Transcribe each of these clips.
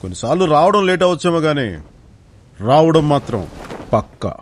కొన్నిసార్లు రావడం లేట్ అవచ్చేమో కానీ రావడం మాత్రం పక్కా.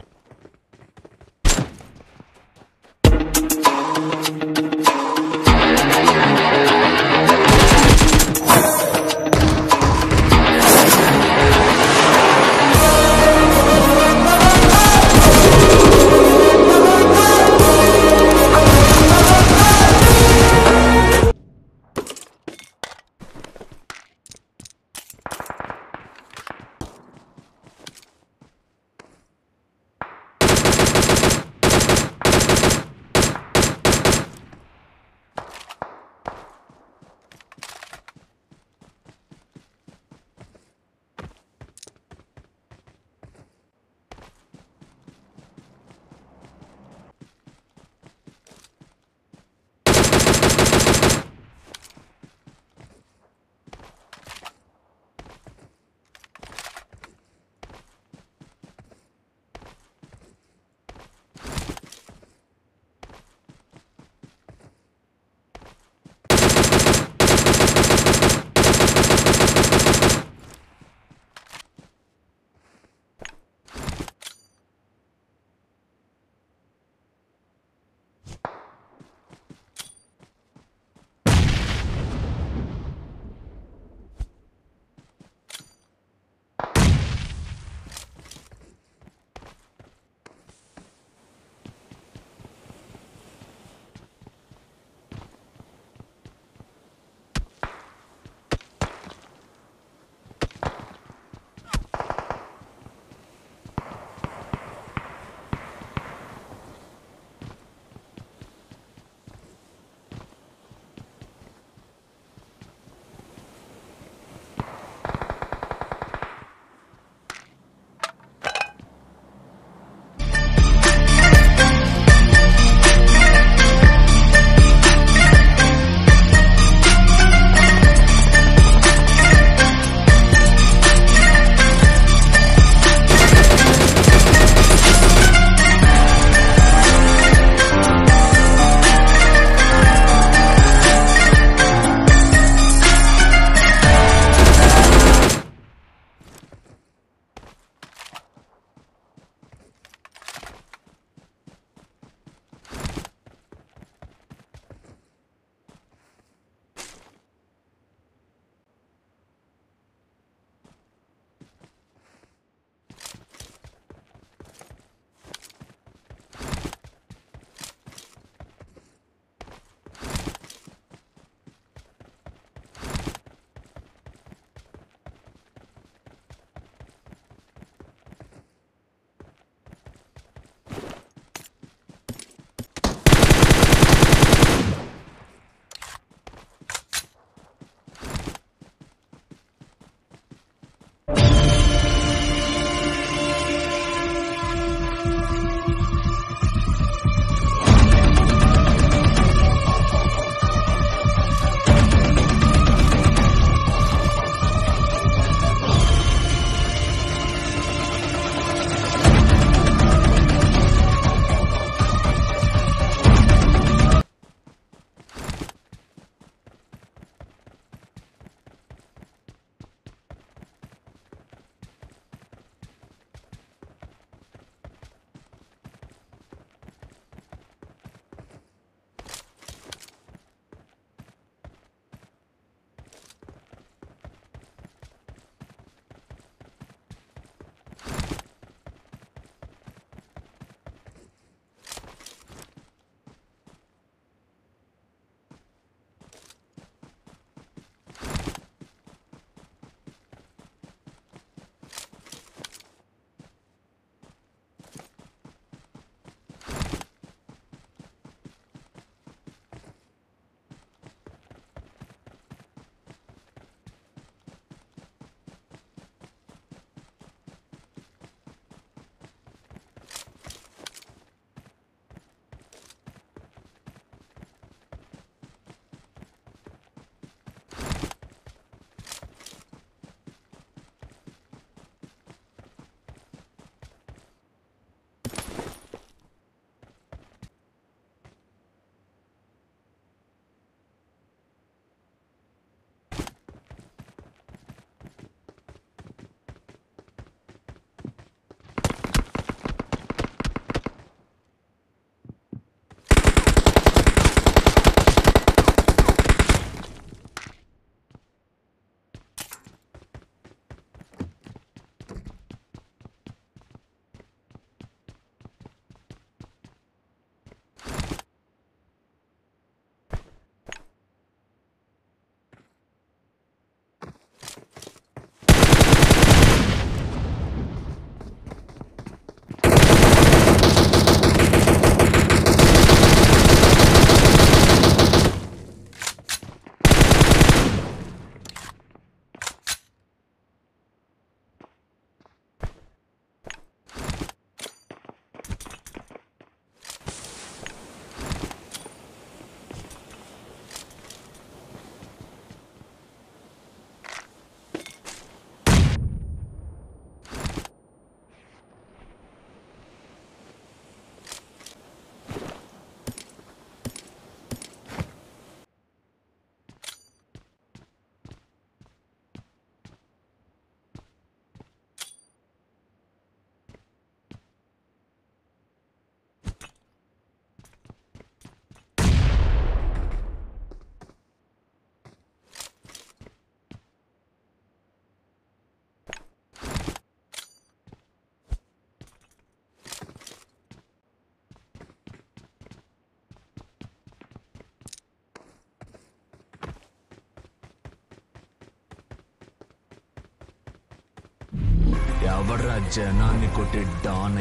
ఎవడ్రా జనాన్ని కొట్టి డాన్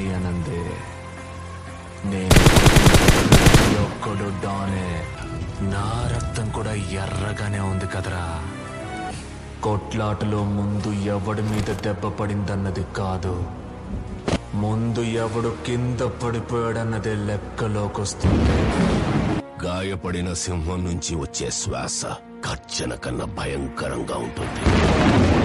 నేను ఒక్కడు డానే. నా రక్తం కూడా ఎర్రగానే ఉంది కదరా. కొట్లాటలో ముందు ఎవడి మీద దెబ్బ పడిందన్నది కాదు. ముందు ఎవడు కింద పడిపోయాడన్నదే లెక్కలోకొస్తుంది. గాయపడిన సింహం నుంచి వచ్చే శ్వాస కచ్చన కన్నా భయంకరంగా ఉంటుంది.